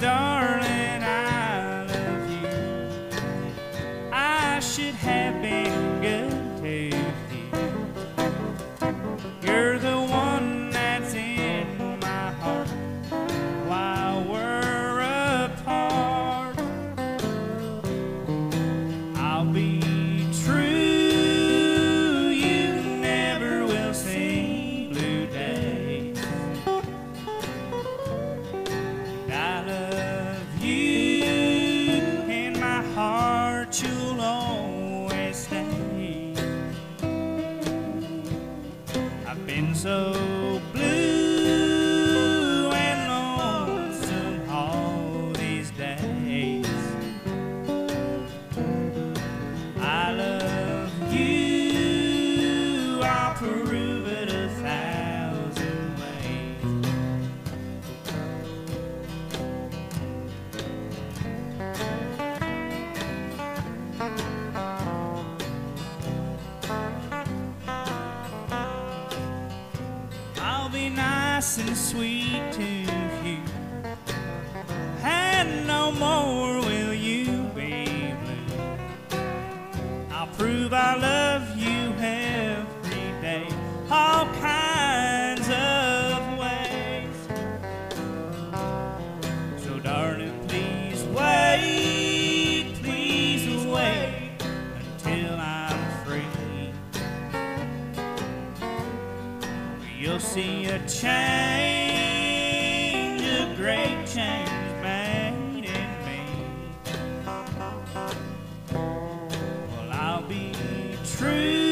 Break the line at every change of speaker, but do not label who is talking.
darling, I love you. I should have been good to you. So nice and sweet to you, and no more will you be blue. I'll prove I love You'll see a change, a great change made in me. Well, I'll be true